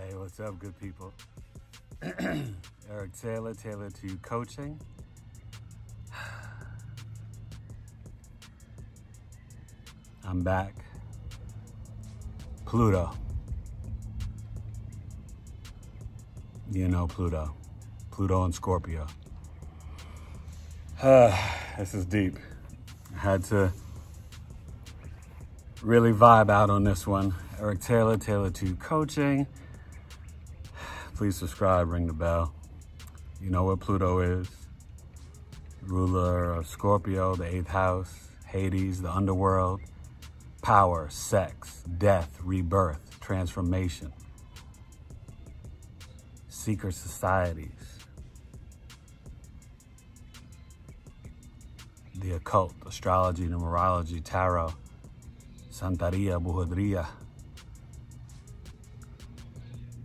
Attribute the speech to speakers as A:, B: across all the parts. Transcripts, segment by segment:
A: Hey, what's up, good people? Eric Taylor, Taylor to Coaching. I'm back. Pluto. You know Pluto. Pluto and Scorpio. this is deep. I had to really vibe out on this one. Eric Taylor, Taylor to Coaching. Please subscribe, ring the bell. You know what Pluto is. Ruler of Scorpio, the eighth house, Hades, the underworld, power, sex, death, rebirth, transformation, secret societies, the occult, astrology, numerology, tarot, Santeria, Brujeria,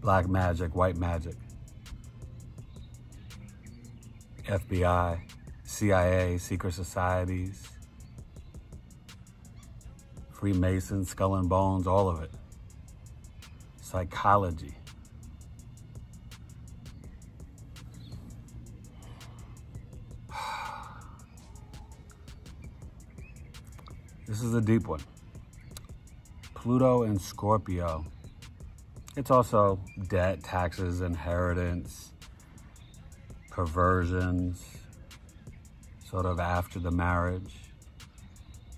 A: black magic, white magic, FBI, CIA, secret societies, Freemasons, skull and bones, all of it. Psychology. This is a deep one. Pluto and Scorpio. It's also debt, taxes, inheritance, perversions, sort of after the marriage,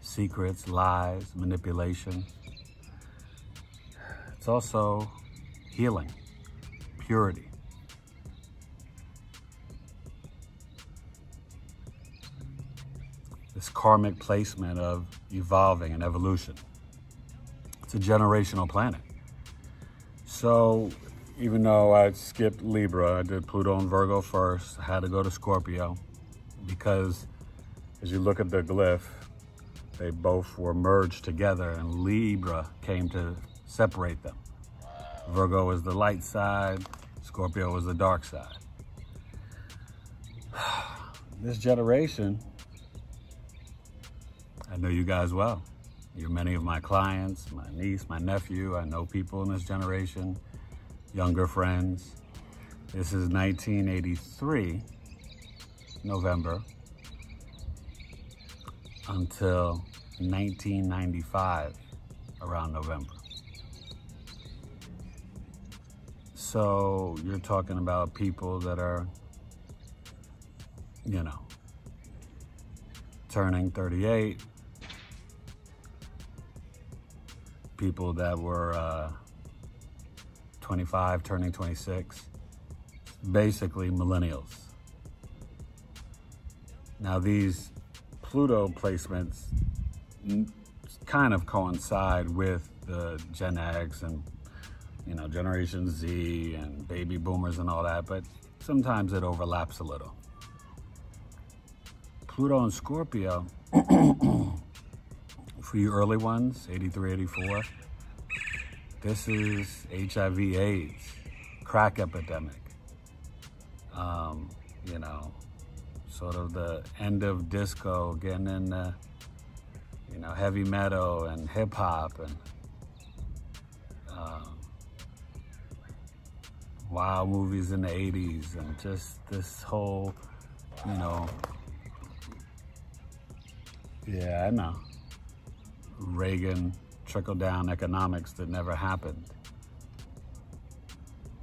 A: secrets, lies, manipulation. It's also healing, purity. This karmic placement of evolving and evolution. It's a generational planet. So even though I skipped Libra, I did Pluto and Virgo first, I had to go to Scorpio because as you look at the glyph, they both were merged together and Libra came to separate them. Virgo was the light side, Scorpio was the dark side. This generation, I know you guys well. You're many of my clients, my niece, my nephew. I know people in this generation, younger friends. This is 1983, November, until 1995, around November. So you're talking about people that are, you know, turning 38, people that were uh, 25, turning 26, basically millennials. Now these Pluto placements kind of coincide with the Gen X and you know Generation Z and baby boomers and all that, but sometimes it overlaps a little. Pluto and Scorpio for you early ones, 83, 84, this is HIV AIDS, crack epidemic. Um, you know, sort of the end of disco, getting into, you know, heavy metal and hip hop and um, wild movies in the 80s and just this whole, you know, yeah, I know. Reagan trickle down economics that never happened.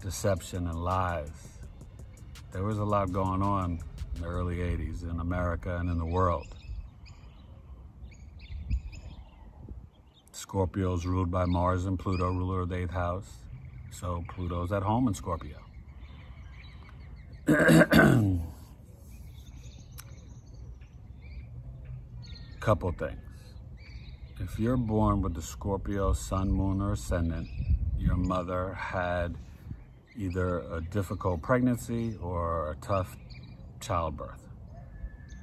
A: Deception and lies. There was a lot going on in the early 80s in America and in the world. Scorpio's ruled by Mars and Pluto, ruler of the eighth house. So Pluto's at home in Scorpio. Couple things. If you're born with the Scorpio sun, moon, or ascendant, your mother had either a difficult pregnancy or a tough childbirth.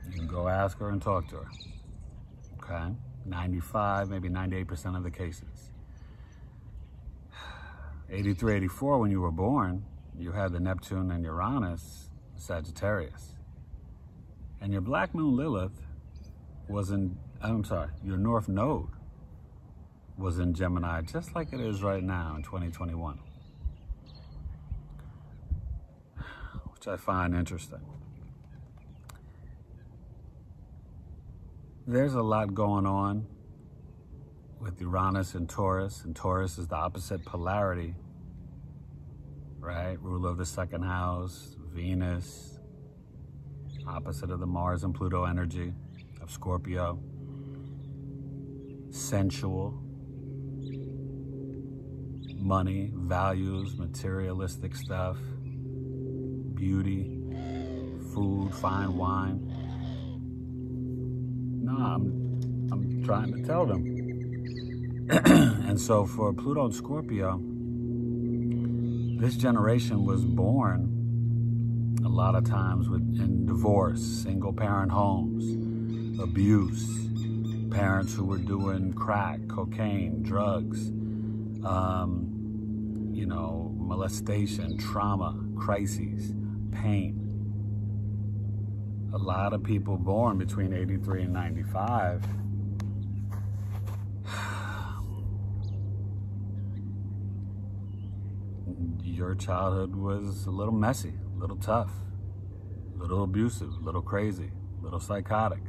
A: You can go ask her and talk to her. Okay? 95, maybe 98% of the cases. 83, 84, when you were born, you had the Neptune and Uranus, Sagittarius. And your black moon Lilith was in I'm sorry, your North Node was in Gemini, just like it is right now in 2021. which I find interesting. There's a lot going on with Uranus and Taurus, and Taurus is the opposite polarity, right? Ruler of the second house, Venus, opposite of the Mars and Pluto energy of Scorpio, sensual, money, values, materialistic stuff, beauty, food, fine wine. No, I'm, I'm trying to tell them. and so for Pluto and Scorpio, this generation was born a lot of times with in divorce, single parent homes, abuse, parents who were doing crack, cocaine, drugs, um, you know, molestation, trauma, crises, pain. A lot of people born between 83 and 95 your childhood was a little messy, a little tough, a little abusive, a little crazy, a little psychotic,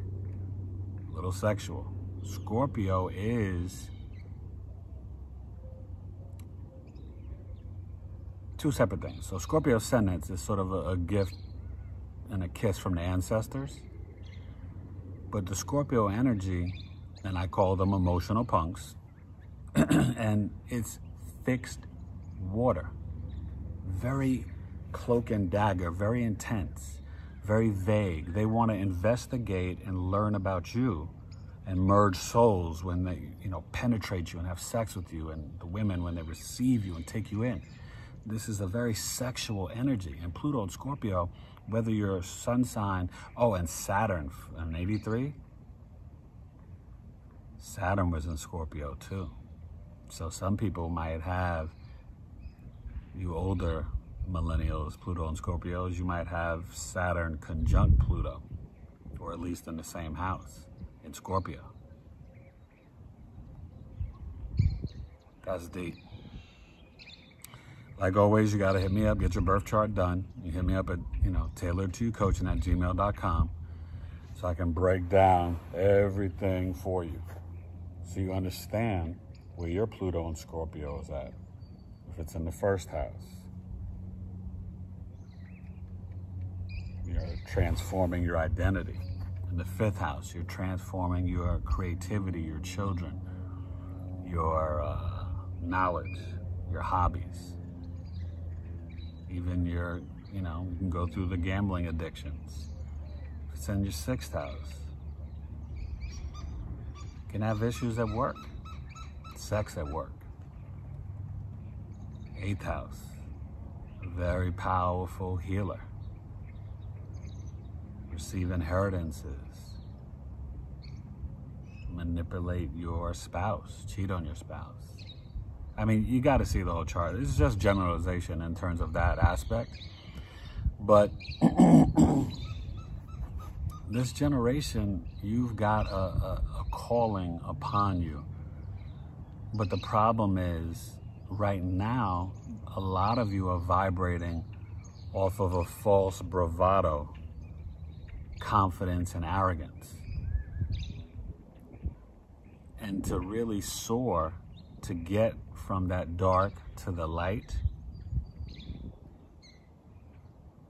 A: little sexual. Scorpio is two separate things. So Scorpio ascendant is sort of a, a gift and a kiss from the ancestors. But the Scorpio energy, and I call them emotional punks, and it's fixed water very cloak and dagger, very intense, very vague. They want to investigate and learn about you and merge souls when they, you know, penetrate you and have sex with you and the women when they receive you and take you in. This is a very sexual energy. And Pluto and Scorpio, whether you're a sun sign, oh, and Saturn in 83, Saturn was in Scorpio too. So some people might have you older millennials, Pluto and Scorpios, you might have Saturn conjunct Pluto, or at least in the same house in Scorpio. That's deep. Like always, you got to hit me up, get your birth chart done. You hit me up at, you know, tailored to coaching at gmail.com so I can break down everything for you so you understand where your Pluto and Scorpio is at if it's in the first house. You're transforming your identity. In the fifth house, you're transforming your creativity, your children, your uh, knowledge, your hobbies, even your, you know, you can go through the gambling addictions. If it's in your sixth house, you can have issues at work, sex at work eighth house, very powerful healer. Receive inheritances, manipulate your spouse, cheat on your spouse. I mean, you got to see the whole chart. This is just generalization in terms of that aspect. But this generation, you've got a, a, a calling upon you. But the problem is, right now, a lot of you are vibrating off of a false bravado, confidence, and arrogance. And to really soar, to get from that dark to the light,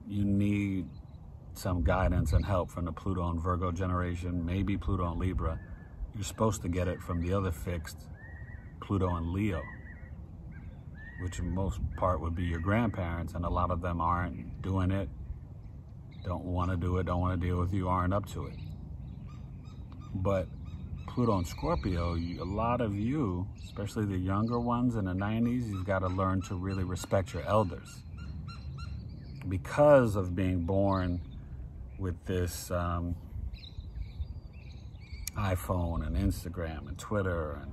A: you need some guidance and help from the Pluto and Virgo generation, maybe Pluto and Libra. You're supposed to get it from the other fixed, Pluto and Leo which in most part would be your grandparents, and a lot of them aren't doing it, don't want to do it, don't want to deal with you, aren't up to it. But Pluto and Scorpio, a lot of you, especially the younger ones in the 90s, you've got to learn to really respect your elders. Because of being born with this um, iPhone and Instagram and Twitter and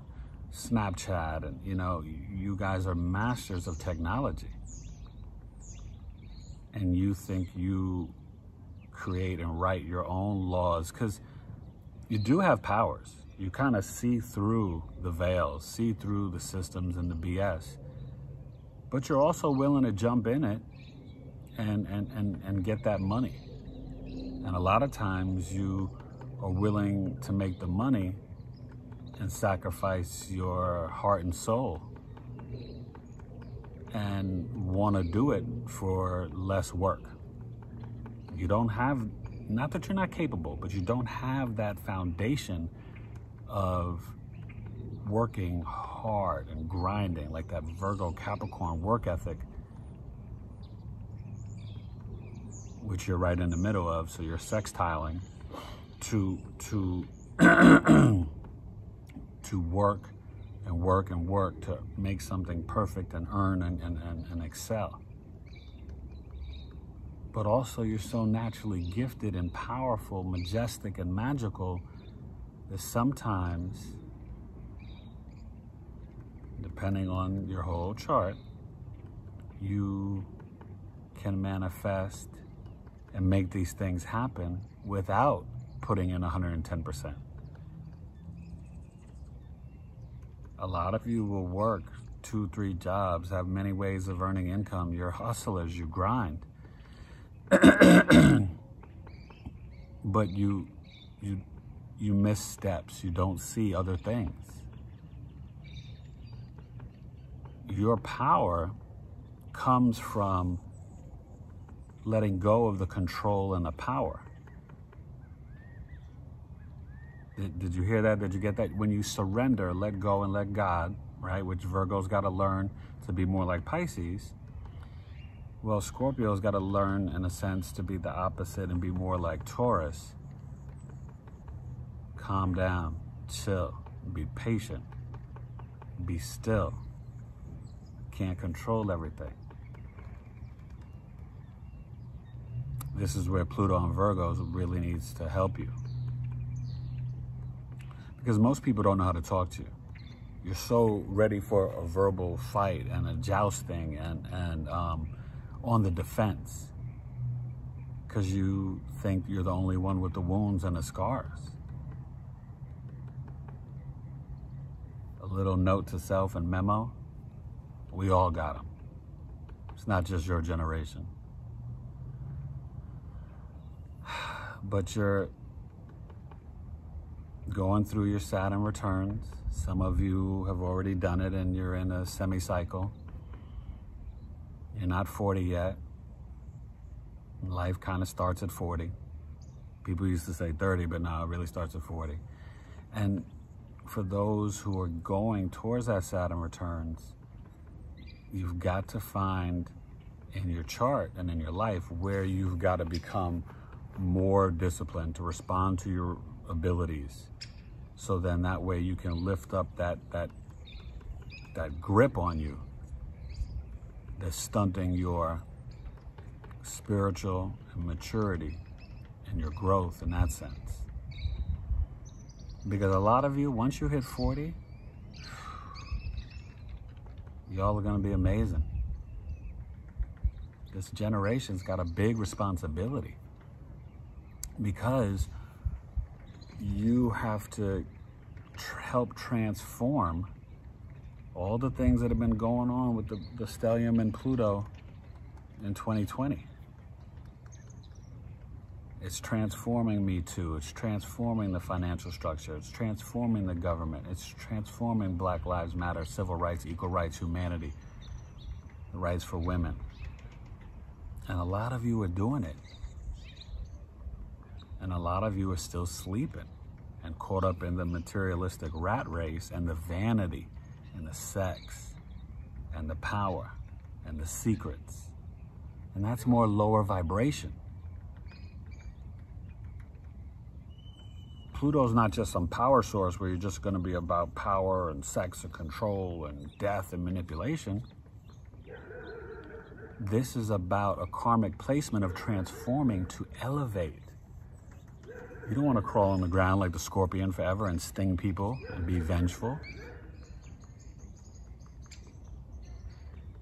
A: Snapchat, and you know, you guys are masters of technology. And you think you create and write your own laws because you do have powers. You kind of see through the veils, see through the systems and the BS. But you're also willing to jump in it and, and, and, and get that money. And a lot of times you are willing to make the money and sacrifice your heart and soul and want to do it for less work. You don't have, not that you're not capable, but you don't have that foundation of working hard and grinding, like that Virgo Capricorn work ethic, which you're right in the middle of. So you're sextiling to to to work and work and work to make something perfect and earn and, and, and, and excel. But also, you're so naturally gifted and powerful, majestic, and magical that sometimes, depending on your whole chart, you can manifest and make these things happen without putting in 110%. A lot of you will work two, three jobs, have many ways of earning income. You're hustlers, you grind. but you you you miss steps. You don't see other things. Your power comes from letting go of the control and the power. Did, did you hear that? Did you get that? When you surrender, let go and let God, right? Which Virgo's got to learn to be more like Pisces. Well, Scorpio's got to learn, in a sense, to be the opposite and be more like Taurus. Calm down, chill, be patient, be still. Can't control everything. This is where Pluto and Virgos really needs to help you because most people don't know how to talk to you. You're so ready for a verbal fight and a jousting and, and um, on the defense because you think you're the only one with the wounds and the scars. A little note to self and memo we all got them. It's not just your generation. But you're going through your Saturn returns. Some of you have already done it and you're in a semi-cycle. You're not 40 yet. Life kind of starts at 40. People used to say 30, but now it really starts at 40. And for those who are going towards that Saturn returns, you've got to find in your chart and in your life where you've got to become more disciplined to respond to your abilities. So then that way you can lift up that that that grip on you that's stunting your spiritual maturity and your growth in that sense. Because a lot of you, once you hit 40, y'all are going to be amazing. This generation's got a big responsibility because you have to tr- help transform all the things that have been going on with the, the stellium and Pluto in 2020. It's transforming me too. It's transforming the financial structure. It's transforming the government. It's transforming Black Lives Matter, civil rights, equal rights, humanity, the rights for women. And a lot of you are doing it. And a lot of you are still sleeping and caught up in the materialistic rat race and the vanity and the sex and the power and the secrets. And that's more lower vibration. Pluto's not just some power source where you're just going to be about power and sex and control and death and manipulation. This is about a karmic placement of transforming to elevate you don't want to crawl on the ground like the scorpion forever and sting people and be vengeful.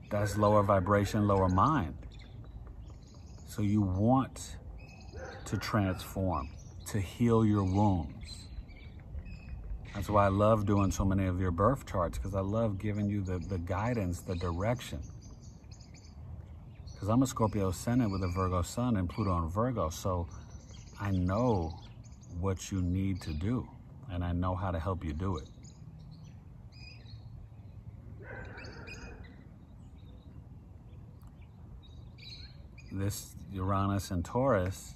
A: That's lower vibration, lower mind. So you want to transform, to heal your wounds. That's why I love doing so many of your birth charts because I love giving you the, the guidance, the direction. Because I'm a Scorpio ascendant with a Virgo sun and Pluto in Virgo. So I know what you need to do and I know how to help you do it. This Uranus and Taurus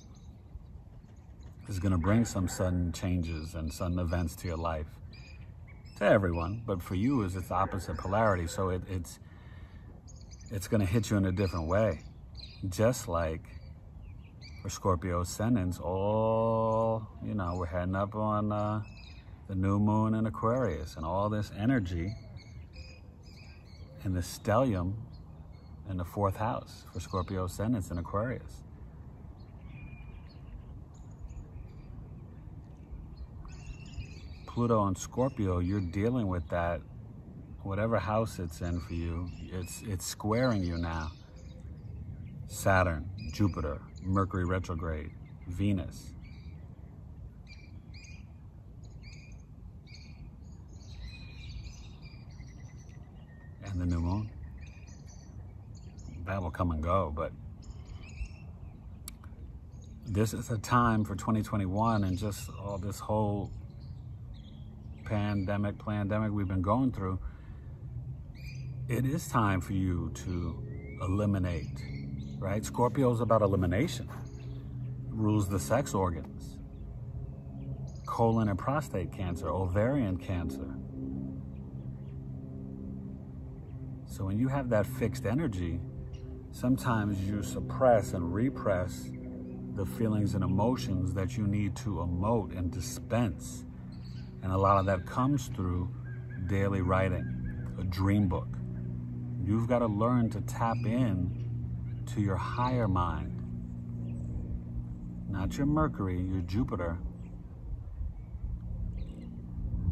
A: is going to bring some sudden changes and sudden events to your life. To everyone, but for you is its opposite polarity. So it, it's it's going to hit you in a different way. Just like for Scorpio ascendants, all, you know, we're heading up on uh, the new moon in Aquarius and all this energy and the stellium in the fourth house for Scorpio ascendants in Aquarius. Pluto and Scorpio, you're dealing with that whatever house it's in for you, it's, it's squaring you now. Saturn, Jupiter, Mercury retrograde, Venus. And the new moon. That will come and go, but this is a time for 2021 and just all this whole pandemic, pandemic we've been going through it is time for you to eliminate, right? Scorpio is about elimination. rules the sex organs. Colon and prostate cancer, ovarian cancer. So when you have that fixed energy, sometimes you suppress and repress the feelings and emotions that you need to emote and dispense. And a lot of that comes through daily writing, a dream book, You've got to learn to tap in to your higher mind. Not your Mercury, your Jupiter.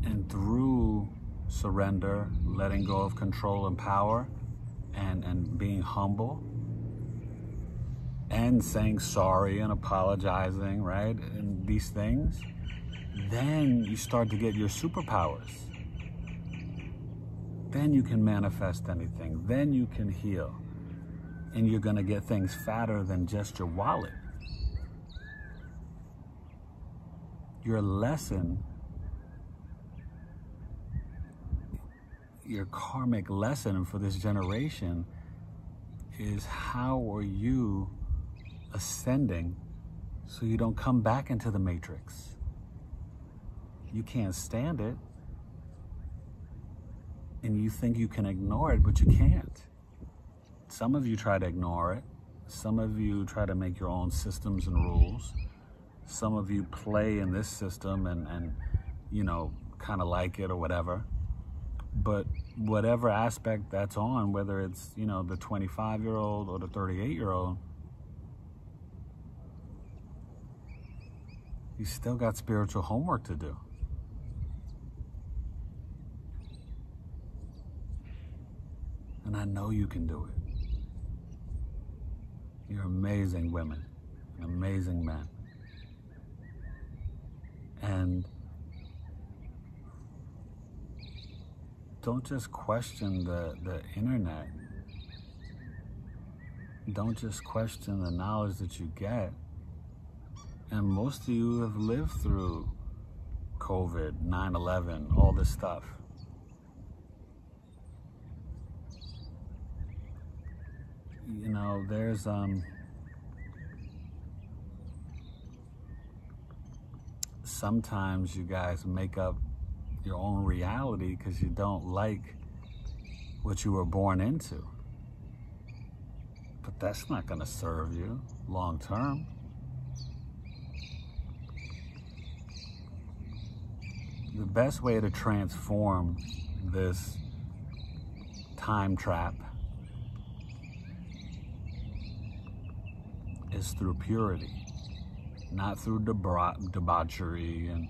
A: And through surrender, letting go of control and power, and, and being humble, and saying sorry and apologizing, right? And these things, then you start to get your superpowers then you can manifest anything. Then you can heal. And you're going to get things fatter than just your wallet. Your lesson, your karmic lesson for this generation is how are you ascending so you don't come back into the matrix? You can't stand it and you think you can ignore it, but you can't. Some of you try to ignore it. Some of you try to make your own systems and rules. Some of you play in this system and, and you know, kind of like it or whatever. But whatever aspect that's on, whether it's, you know, the 25 year old or the 38 year old, you still got spiritual homework to do. And I know you can do it. You're amazing women, amazing men. And don't just question the, the internet. Don't just question the knowledge that you get. And most of you have lived through COVID, 9 11, all this stuff. you know, there's um, sometimes you guys make up your own reality because you don't like what you were born into. But that's not going to serve you long term. The best way to transform this time trap is through purity, not through debauchery and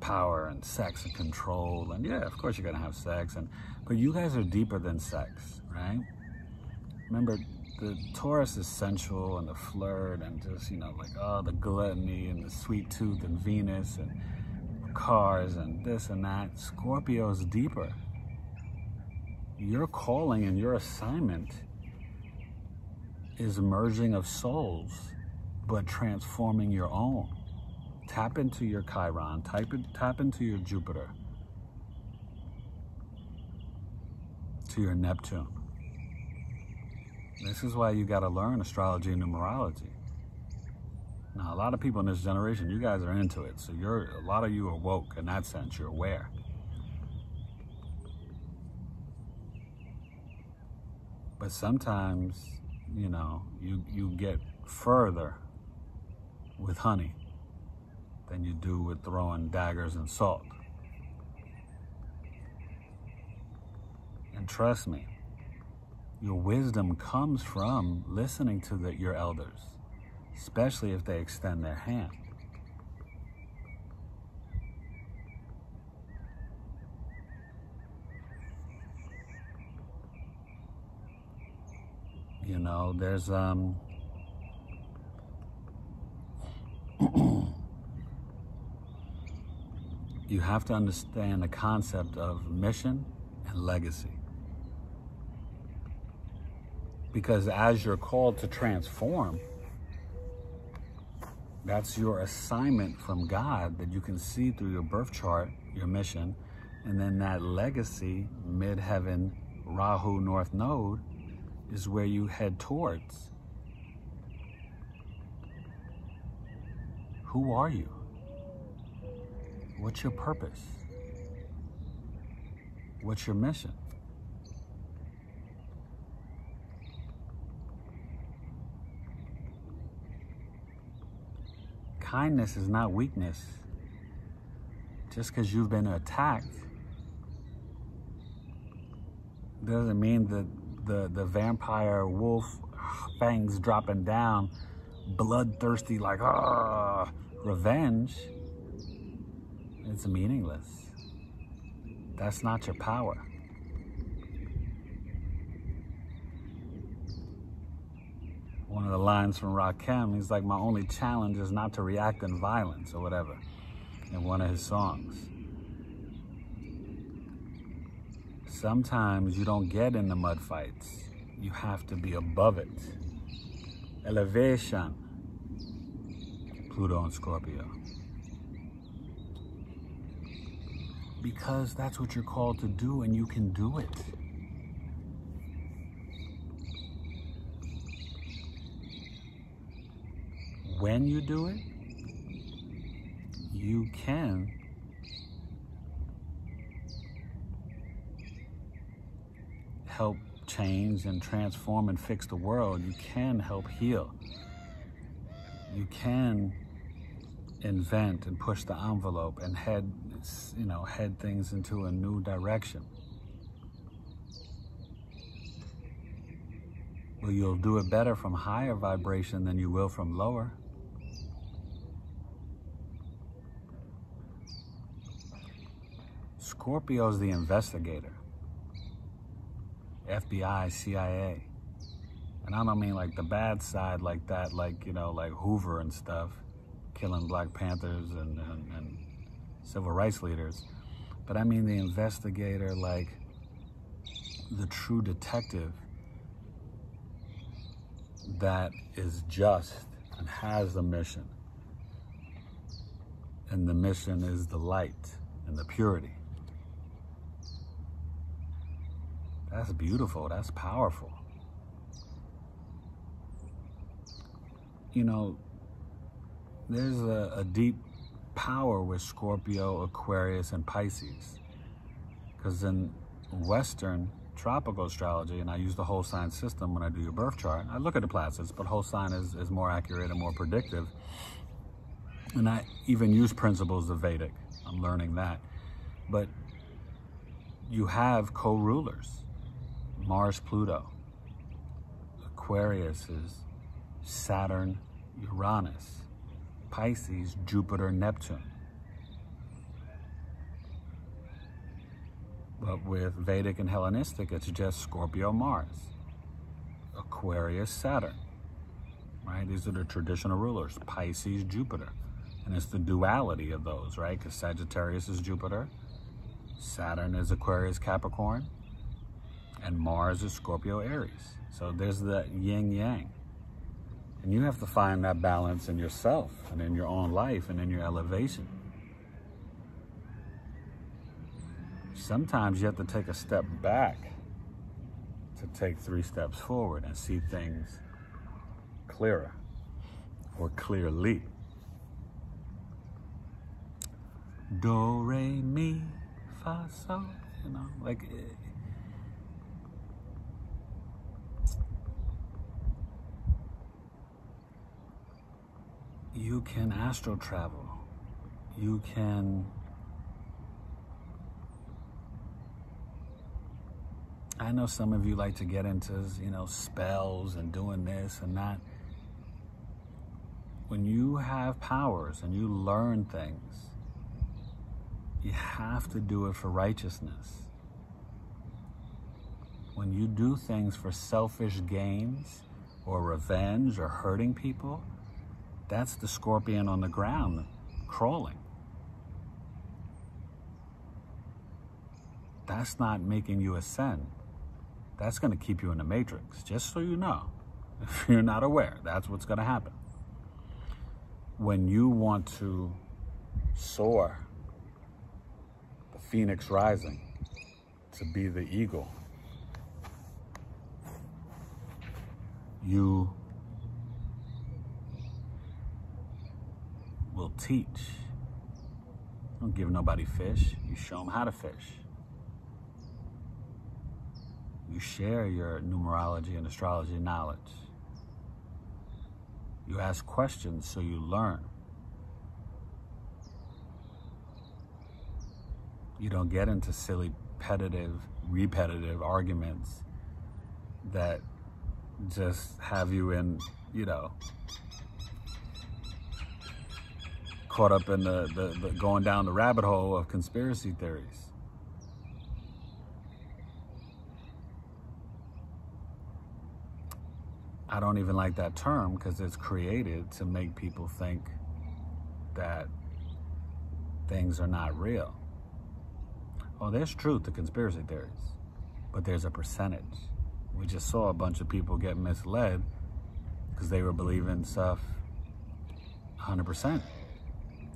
A: power and sex and control. And yeah, of course you're gonna have sex, and but you guys are deeper than sex, right? Remember, the Taurus is sensual and the flirt and just you know like oh the gluttony and the sweet tooth and Venus and cars and this and that. Scorpio is deeper. Your calling and your assignment is merging of souls, but transforming your own. Tap into your Chiron, type it, tap into your Jupiter, to your Neptune. This is why you got to learn astrology and numerology. Now, a lot of people in this generation, you guys are into it. So you're a lot of you are woke in that sense. You're aware. But sometimes, you know, you you get further with honey than you do with throwing daggers and salt. And trust me, your wisdom comes from listening to the, your elders especially if they extend their hand. You know, there's um you have to understand the concept of mission and legacy. Because as you're called to transform, that's your assignment from God that you can see through your birth chart, your mission, and then that legacy, midheaven, Rahu North Node, is where you head towards. Who are you? What's your purpose? What's your mission? Kindness is not weakness. Just because you've been attacked doesn't mean that the, the vampire wolf fangs dropping down, bloodthirsty, like, ah, revenge. It's meaningless. That's not your power. One of the lines from Rakim. He's like, my only challenge is not to react in violence or whatever in one of his songs. Sometimes you don't get in the mud fights. You have to be above it. Elevation. Pluto and Scorpio. Because that's what you're called to do and you can do it. When you do it, you can help change and transform and fix the world. You can help heal. You can invent and push the envelope and head, you know, head things into a new direction. Well, you'll do it better from higher vibration than you will from lower. Scorpio's the investigator. FBI, CIA. And I don't mean like the bad side like that, like, you know, like Hoover and stuff, killing Black Panthers and, and, and civil rights leaders. But I mean the investigator, like the true detective that is just and has a mission. And the mission is the light and the purity. That's beautiful. That's powerful. You know, there's a, a deep power with Scorpio, Aquarius, and Pisces. Because in Western tropical astrology, and I use the whole sign system when I do your birth chart, I look at the planets, but whole sign is, is more accurate and more predictive. And I even use principles of Vedic. I'm learning that. But you have co-rulers. Mars, Pluto. Aquarius is Saturn, Uranus. Pisces, Jupiter, Neptune. But with Vedic and Hellenistic, it's just Scorpio, Mars. Aquarius, Saturn. Right? These are the traditional rulers. Pisces, Jupiter. And it's the duality of those, right? Because Sagittarius is Jupiter. Saturn is Aquarius, Capricorn and Mars is Scorpio Aries. So there's the yin yang. And you have to find that balance in yourself and in your own life and in your elevation. Sometimes you have to take a step back to take three steps forward and see things clearer or clearly. Do, re, mi, fa, sol, you know, like you can astral travel. You can I know some of you like to get into, you know, spells and doing this and that. When you have powers and you learn things, you have to do it for righteousness. When you do things for selfish gains or revenge or hurting people, that's the scorpion on the ground crawling. That's not making you ascend. That's going to keep you in the matrix, just so you know. If you're not aware, that's what's going to happen. When you want to soar, the phoenix rising, to be the eagle, you teach. Don't give nobody fish. You show them how to fish. You share your numerology and astrology knowledge. You ask questions so you learn. You don't get into silly, repetitive, repetitive arguments that just have you in, you know, caught up in the, the, the going down the rabbit hole of conspiracy theories. I don't even like that term because it's created to make people think that things are not real. Oh, there's truth to conspiracy theories, but there's a percentage. We just saw a bunch of people get misled because they were believing stuff 100%.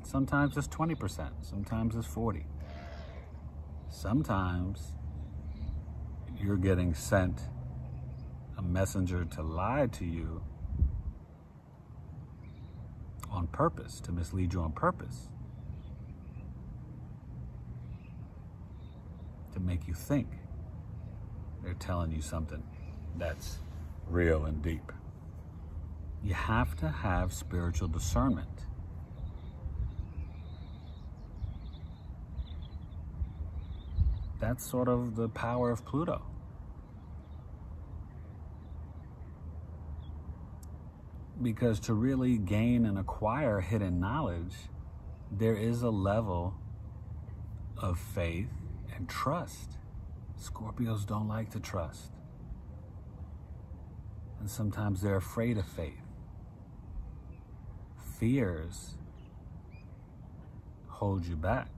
A: Sometimes it's 20%, sometimes it's 40. Sometimes you're getting sent a messenger to lie to you on purpose, to mislead you on purpose. To make you think they're telling you something that's real and deep. You have to have spiritual discernment. That's sort of the power of Pluto. Because to really gain and acquire hidden knowledge, there is a level of faith and trust. Scorpios don't like to trust. And sometimes they're afraid of faith. Fears hold you back.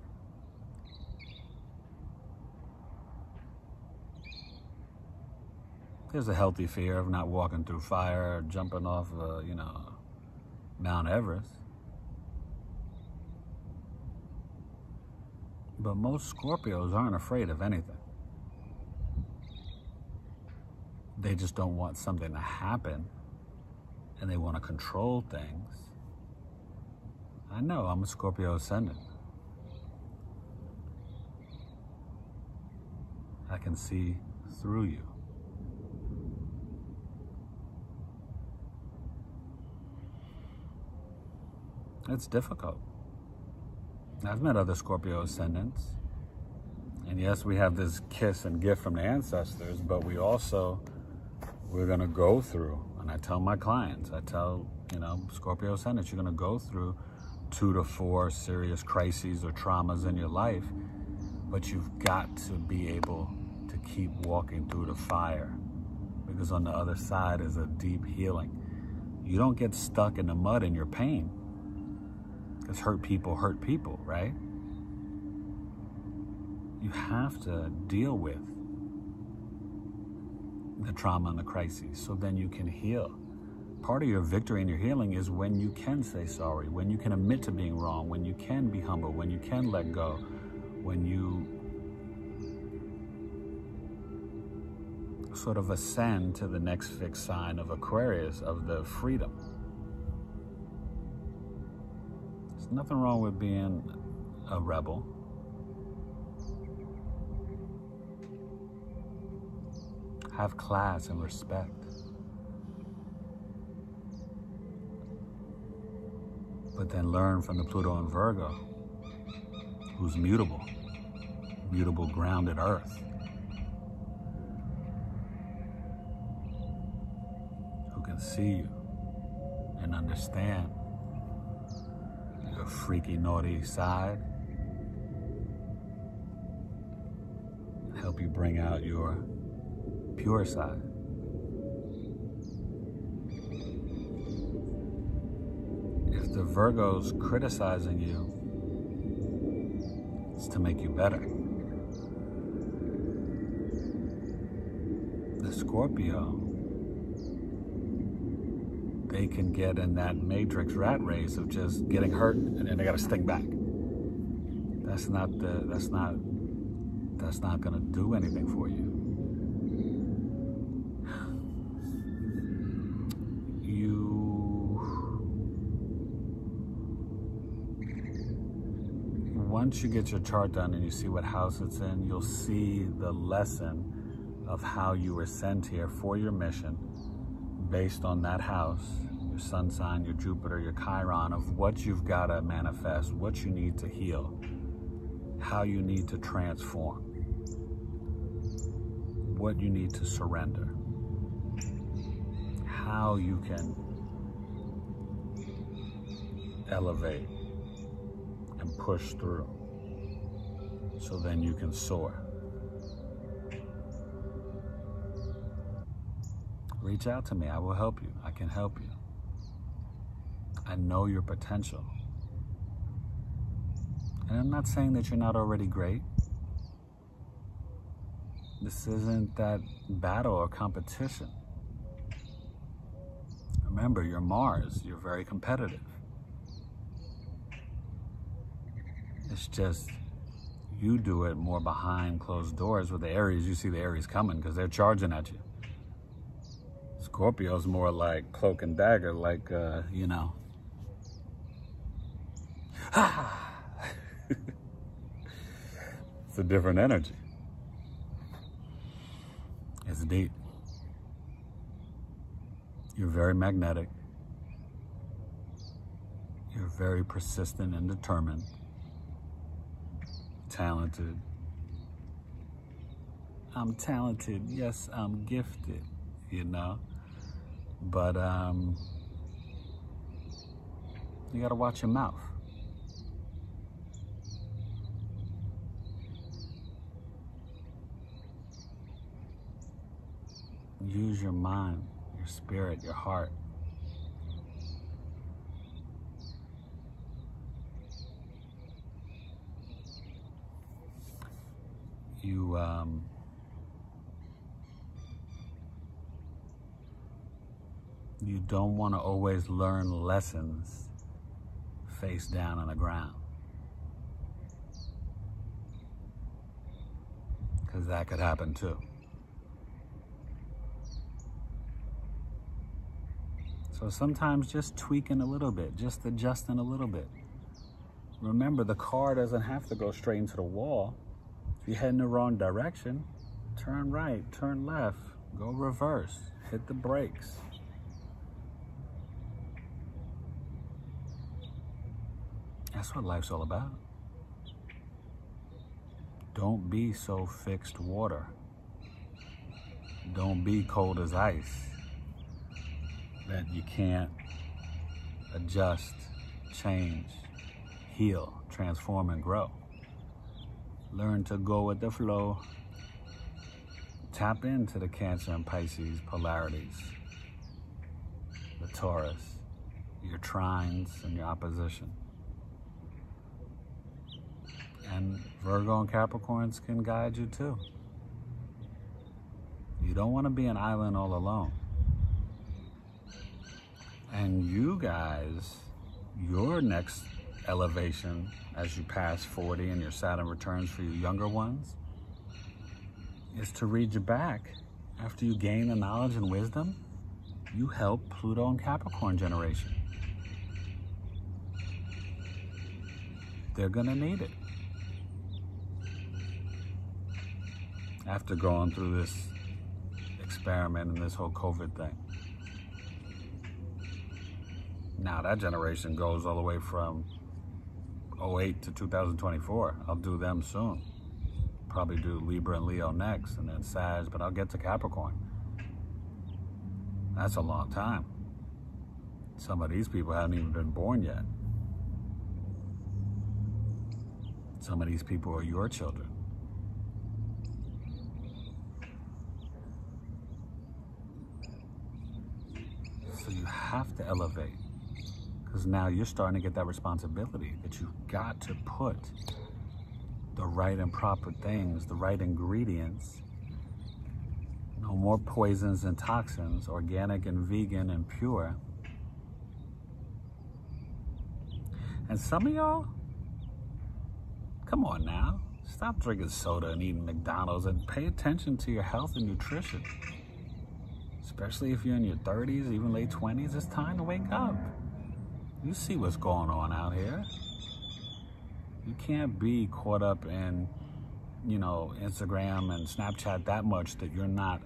A: There's a healthy fear of not walking through fire or jumping off, you know, Mount Everest. But most Scorpios aren't afraid of anything. They just don't want something to happen and they want to control things. I know I'm a Scorpio ascendant. I can see through you. It's difficult. I've met other Scorpio ascendants. And yes, we have this kiss and gift from the ancestors, but we also, we're going to go through, and I tell my clients, I tell, you know, Scorpio ascendants, you're going to go through two to four serious crises or traumas in your life, but you've got to be able to keep walking through the fire because on the other side is a deep healing. You don't get stuck in the mud in your pain. Because hurt people hurt people, right? You have to deal with the trauma and the crises so then you can heal part of your victory and your healing is when you can say sorry, when you can admit to being wrong, when you can be humble, when you can let go, when you sort of ascend to the next fixed sign of Aquarius, of the freedom. Nothing wrong with being a rebel. Have class and respect. But then learn from the Pluto and Virgo, who's mutable, mutable grounded earth. Who can see you and understand freaky, naughty side. Help you bring out your pure side. If the Virgo's criticizing you, it's to make you better. The Scorpio, they can get in that matrix rat race of just getting hurt and then they got to sting back. That's not the, that's not, that's not going to do anything for you. You once you get your chart done and you see what house it's in, you'll see the lesson of how you were sent here for your mission based on that house, your sun sign, your Jupiter, your Chiron, of what you've got to manifest, what you need to heal, how you need to transform, what you need to surrender, how you can elevate and push through so then you can soar. Reach out to me. I will help you. I can help you. I know your potential. And I'm not saying that you're not already great. This isn't that battle or competition. Remember, you're Mars. You're very competitive. It's just you do it more behind closed doors with the Aries. You see the Aries coming because they're charging at you. Scorpio's more like cloak and dagger, like, uh, you know. it's a different energy. It's deep. You're very magnetic. You're very persistent and determined talented. I'm talented. Yes, I'm gifted, you know. But um, you got to watch your mouth. Use your mind, your spirit, your heart. you um, you don't want to always learn lessons face down on the ground. Because that could happen too. So sometimes just tweaking a little bit just adjusting a little bit. Remember the car doesn't have to go straight into the wall. If you head in the wrong direction, turn right, turn left, go reverse, hit the brakes. That's what life's all about. Don't be so fixed water. Don't be cold as ice that you can't adjust, change, heal, transform, and grow. Learn to go with the flow. Tap into the Cancer and Pisces polarities, the Taurus, your trines and your opposition. And Virgo and Capricorns can guide you too. You don't want to be an island all alone. And you guys, your next elevation as you pass 40 and your Saturn returns for you younger ones is to read your back. After you gain the knowledge and wisdom, you help Pluto and Capricorn generation. They're gonna need it. After going through this experiment and this whole COVID thing. Now that generation goes all the way from 08 to 2024. I'll do them soon. Probably do Libra and Leo next and then Sag, but I'll get to Capricorn. That's a long time. Some of these people haven't even been born yet. Some of these people are your children. So you have to elevate. Because now you're starting to get that responsibility that you've got to put the right and proper things, the right ingredients. No more poisons and toxins, organic and vegan and pure. And some of y'all, come on now. Stop drinking soda and eating McDonald's and pay attention to your health and nutrition. Especially if you're in your 30s, even late 20s, it's time to wake up. You see what's going on out here. You can't be caught up in, you know, Instagram and Snapchat that much that you're not,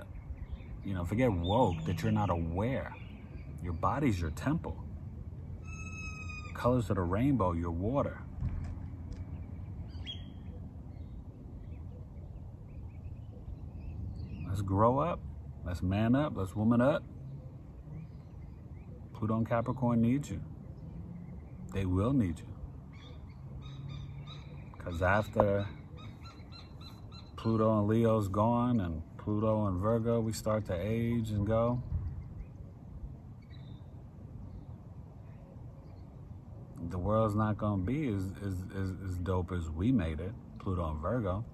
A: you know, forget woke, that you're not aware. Your body's your temple. Colors of the rainbow, your water. Let's grow up. Let's man up. Let's woman up. Pluto and Capricorn needs you they will need you. Because after Pluto and Leo's gone and Pluto and Virgo, we start to age and go. The world's not going to be as, as, as, as dope as we made it, Pluto and Virgo.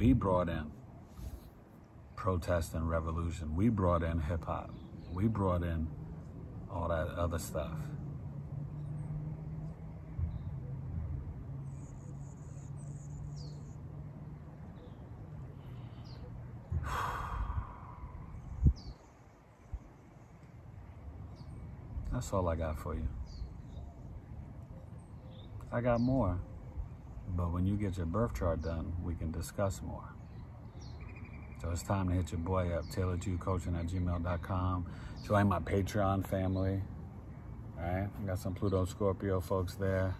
A: We brought in protest and revolution. We brought in hip hop. We brought in all that other stuff. That's all I got for you. I got more, but when you get your birth chart done, we can discuss more. So it's time to hit your boy up, Taylored2UCoaching at gmail.com. Join my Patreon family. All right, I got some Pluto Scorpio folks there.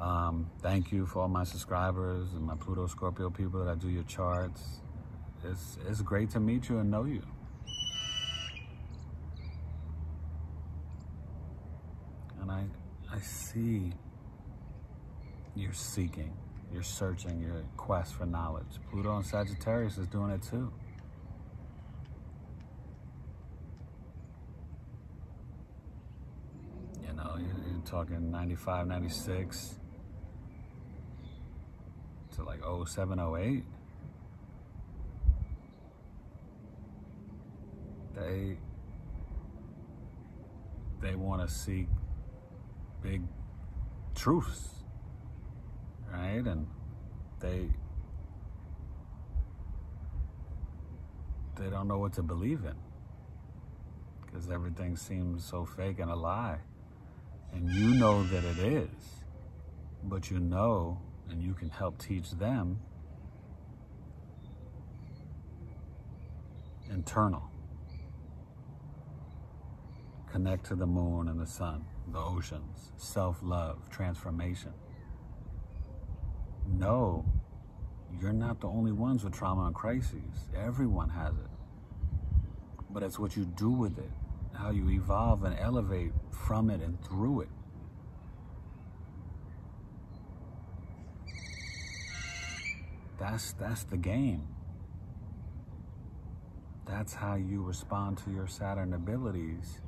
A: Um, thank you for all my subscribers and my Pluto Scorpio people that I do your charts. It's, it's great to meet you and know you. And I, I see you're seeking. You're searching your quest for knowledge. Pluto and Sagittarius is doing it too. You know, you're, you're talking 95, 96 to like 07, 08. They they want to seek big truths right? And they they don't know what to believe in because everything seems so fake and a lie. And you know that it is, but you know and you can help teach them internal. Connect to the moon and the sun, the oceans, self love, transformation no, you're not the only ones with trauma and crises. Everyone has it. But it's what you do with it, how you evolve and elevate from it and through it. That's that's the game. That's how you respond to your Saturn abilities.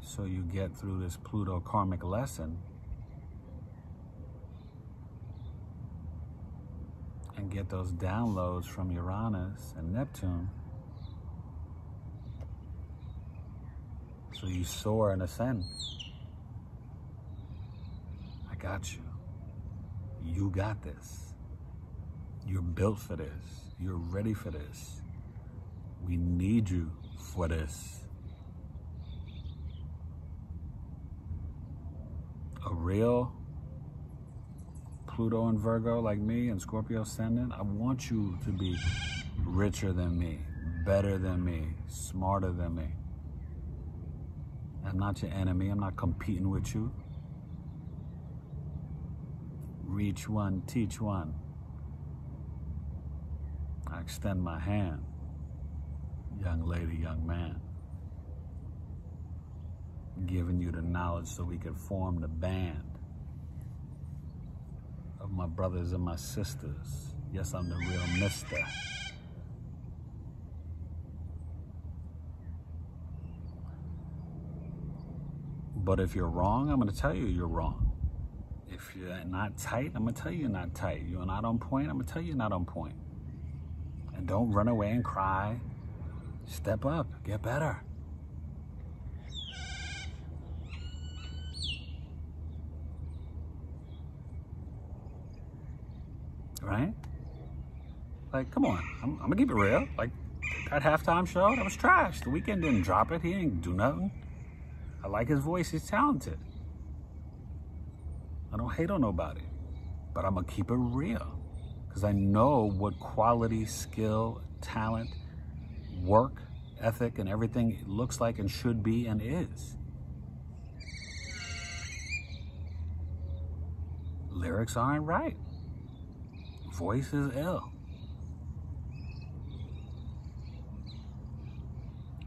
A: So you get through this Pluto karmic lesson and get those downloads from Uranus and Neptune so you soar and ascend. I got you. You got this. You're built for this. You're ready for this. We need you for this. A real Pluto and Virgo like me and Scorpio ascendant, I want you to be richer than me, better than me, smarter than me. I'm not your enemy. I'm not competing with you. Reach one, teach one. I extend my hand, young lady, young man, giving you the knowledge so we can form the band of my brothers and my sisters. Yes, I'm the real mister. But if you're wrong, I'm going to tell you you're wrong. If you're not tight, I'm going to tell you you're not tight. You're not on point, I'm going to tell you you're not on point. And don't run away and cry. Step up, get better. Right? Like, come on. I'm, I'm gonna keep it real. Like, that halftime show, that was trash. The Weeknd didn't drop it. He didn't do nothing. I like his voice. He's talented. I don't hate on nobody, but I'm gonna keep it real because I know what quality, skill, talent, work, ethic, and everything looks like and should be and is. Lyrics aren't right. Voice is ill.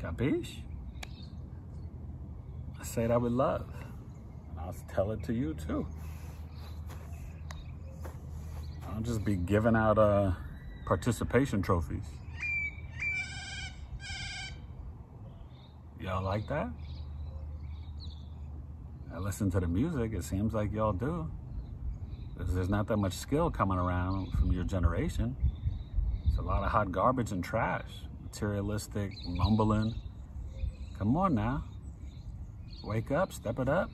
A: Capiche? I say it with love. And I'll tell it to you too. I'll just be giving out uh, participation trophies. Y'all like that? I listen to the music, it seems like y'all do. There's not that much skill coming around from your generation. It's a lot of hot garbage and trash, materialistic, mumbling. Come on now. Wake up, step it up.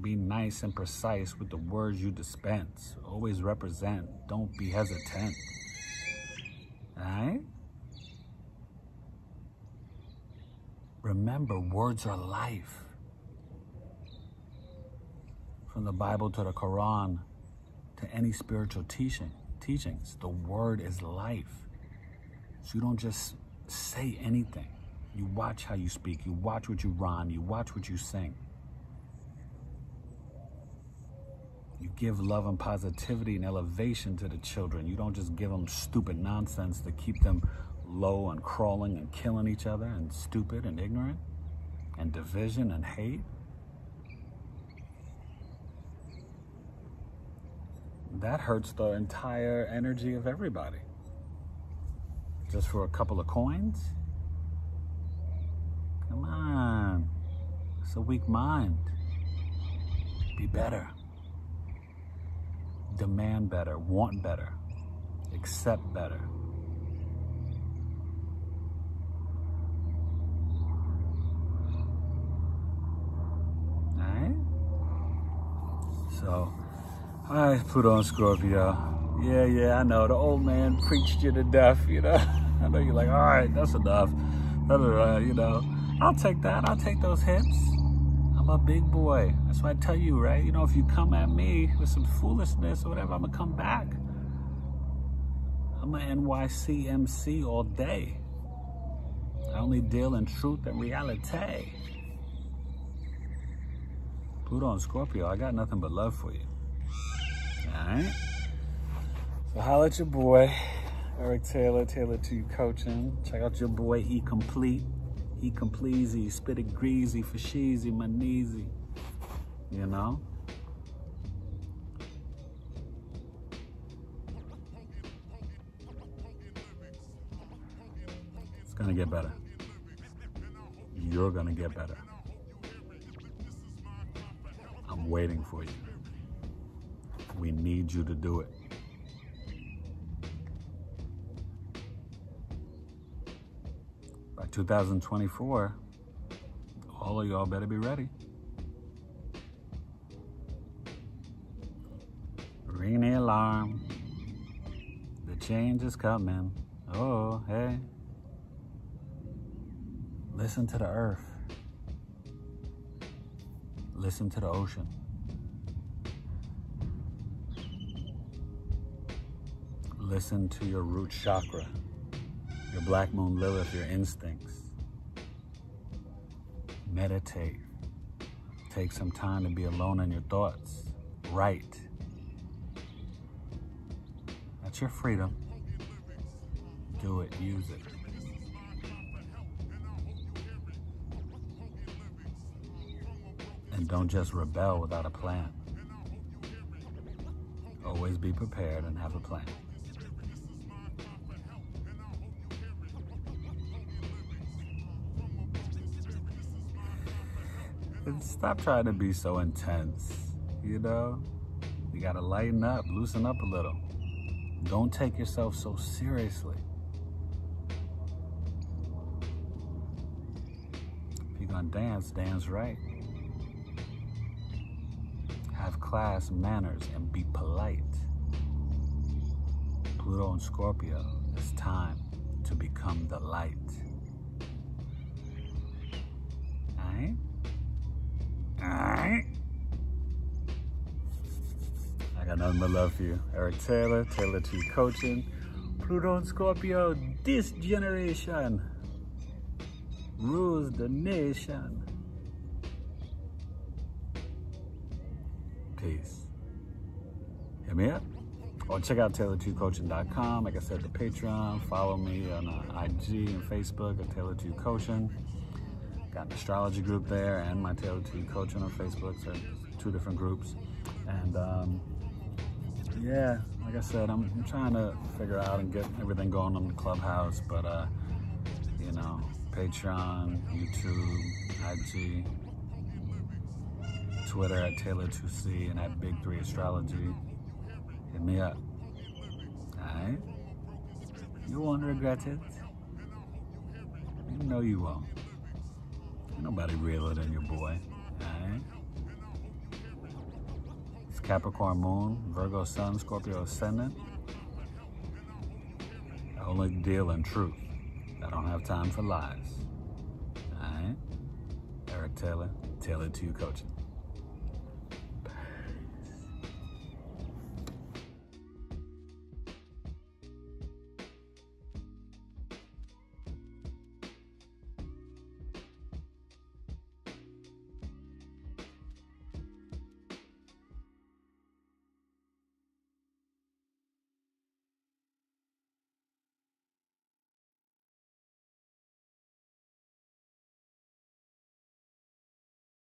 A: Be nice and precise with the words you dispense. Always represent. Don't be hesitant. Alright? Remember, words are life. From the Bible to the Quran to any spiritual teaching, teachings, the word is life. So you don't just say anything. You watch how you speak. You watch what you rhyme. You watch what you sing. You give love and positivity and elevation to the children. You don't just give them stupid nonsense to keep them low and crawling and killing each other and stupid and ignorant and division and hate. That hurts the entire energy of everybody. Just for a couple of coins? Come on. It's a weak mind. Be better. Demand better. Want better. Accept better. Alright? So, alright, put on Scorpio. Yeah, yeah, I know. The old man preached you to death, you know. I know you're like, all right, that's enough. You know, I'll take that. I'll take those hits. I'm a big boy. That's why I tell you, right? You know, if you come at me with some foolishness or whatever, I'm going to come back. I'm a NYC MC all day. I only deal in truth and reality. Pluto and Scorpio, I got nothing but love for you. All right? So holla at your boy, Eric Taylor, Taylor to you coaching. Check out your boy, He Complete. He compleasy, spit it greasy, fashizi, maneezy. You know? It's gonna get better. You're gonna get better. I'm waiting for you. We need you to do it. By 2024, all of y'all better be ready. Ring the alarm. The change is coming. Oh, hey. Listen to the earth. Listen to the ocean. Listen to your root chakra, your black moon Lilith, your instincts. Meditate. Take some time to be alone in your thoughts. Write. That's your freedom. Do it, use it. And don't just rebel without a plan. Always be prepared and have a plan. Stop trying to be so intense, you know? You gotta lighten up, loosen up a little. Don't take yourself so seriously. If you're gonna dance, dance right. Have class, manners, and be polite. Pluto and Scorpio, it's time to become the light. I love you. Eric Taylor, Taylor T Coaching, Pluto and Scorpio, this generation rules the nation. Peace. Hit me up. Or check out taylor2coaching.com. Like I said, the Patreon. Follow me on uh, IG and Facebook at Taylor2 Coaching. Got an astrology group there and my Taylor 2 Coaching on Facebook. So two different groups. And um, yeah, like I said, I'm, I'm, trying to figure out and get everything going on the clubhouse. But, uh, you know, Patreon, YouTube, IG, Twitter at Taylored2C and at Big 3 Astrology. Hit me up. Alright? You won't regret it. You know you won't. Nobody realer than your boy. Alright? Capricorn Moon, Virgo Sun, Scorpio Ascendant. I only deal in truth. I don't have time for lies. Alright? Eric Taylor, Taylor 2 Coaching.